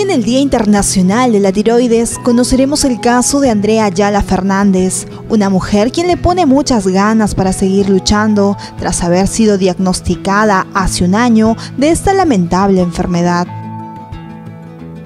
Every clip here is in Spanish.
En el Día Internacional de la Tiroides conoceremos el caso de Andrea Ayala Fernández, una mujer quien le pone muchas ganas para seguir luchando tras haber sido diagnosticada hace un año de esta lamentable enfermedad.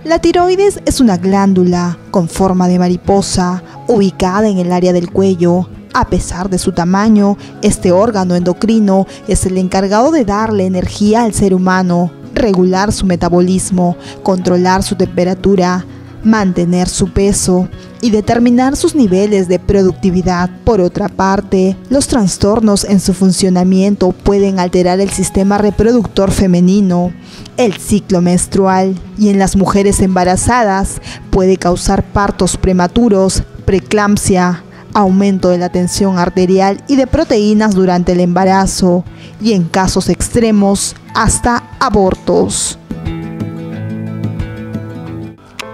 La tiroides es una glándula con forma de mariposa, ubicada en el área del cuello. A pesar de su tamaño, este órgano endocrino es el encargado de darle energía al ser humano, regular su metabolismo, controlar su temperatura, mantener su peso y determinar sus niveles de productividad. Por otra parte, los trastornos en su funcionamiento pueden alterar el sistema reproductor femenino, el ciclo menstrual y en las mujeres embarazadas puede causar partos prematuros, preeclampsia, aumento de la tensión arterial y de proteínas durante el embarazo y en casos extremos hasta abortos.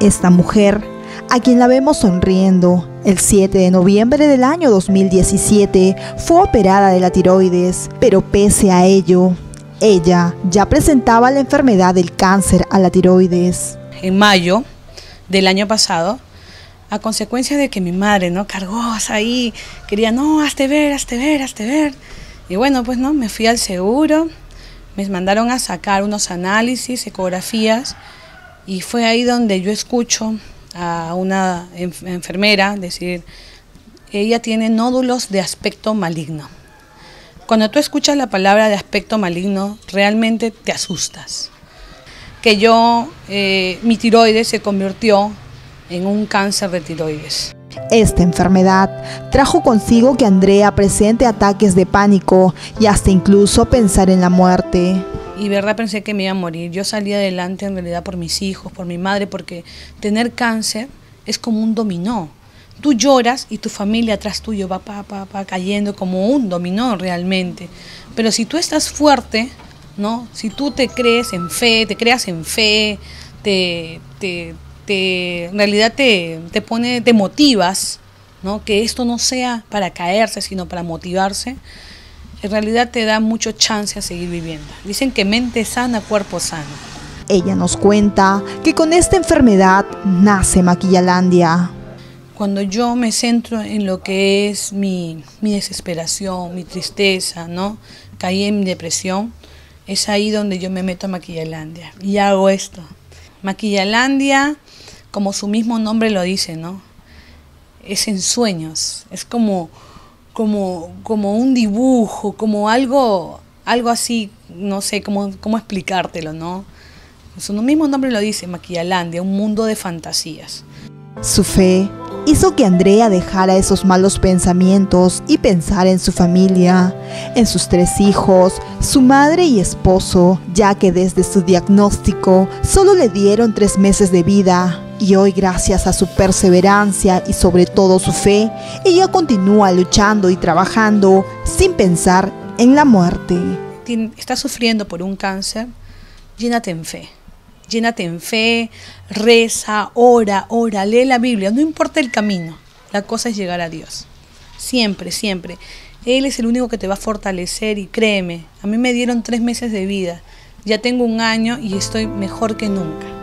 Esta mujer, a quien la vemos sonriendo, el 7 de noviembre del año 2017 fue operada de la tiroides, pero pese a ello, ella ya presentaba la enfermedad del cáncer a la tiroides. En mayo del año pasado, a consecuencia de que mi madre no cargó ahí, quería, no, hazte ver, hazte ver, hazte ver. Y bueno, pues no, me fui al seguro, me mandaron a sacar unos análisis, ecografías, y fue ahí donde yo escucho a una enfermera decir, ella tiene nódulos de aspecto maligno. Cuando tú escuchas la palabra de aspecto maligno, realmente te asustas. Que yo, eh, mi tiroides se convirtió en un cáncer de tiroides. Esta enfermedad trajo consigo que Andrea presente ataques de pánico y hasta incluso pensar en la muerte. Y verdad pensé que me iba a morir. Yo salí adelante en realidad por mis hijos, por mi madre, porque tener cáncer es como un dominó. Tú lloras y tu familia atrás tuyo va pa, pa, pa, cayendo como un dominó realmente. Pero si tú estás fuerte, ¿no? Si tú te crees en fe, te creas en fe, te, te en realidad te, te pone, te motivas, ¿no? que esto no sea para caerse, sino para motivarse, en realidad te da mucho chance a seguir viviendo. Dicen que mente sana, cuerpo sano. Ella nos cuenta que con esta enfermedad nace Maquillalandia. Cuando yo me centro en lo que es mi, mi desesperación, mi tristeza, ¿no? Caí en depresión, es ahí donde yo me meto a Maquillalandia y hago esto. Maquillalandia como su mismo nombre lo dice, ¿no? Es en sueños, es como, como, como un dibujo, como algo, algo así, no sé cómo, cómo explicártelo, ¿no? Su mismo nombre lo dice, Maquillalandia, un mundo de fantasías. Su fe hizo que Andrea dejara esos malos pensamientos y pensara en su familia, en sus tres hijos, su madre y esposo, ya que desde su diagnóstico solo le dieron tres meses de vida y hoy gracias a su perseverancia y sobre todo su fe, ella continúa luchando y trabajando sin pensar en la muerte. Estás sufriendo por un cáncer, llénate en fe. Llénate en fe, reza, ora, ora, lee la Biblia, no importa el camino, la cosa es llegar a Dios. Siempre, siempre. Él es el único que te va a fortalecer y créeme, a mí me dieron tres meses de vida, ya tengo un año y estoy mejor que nunca.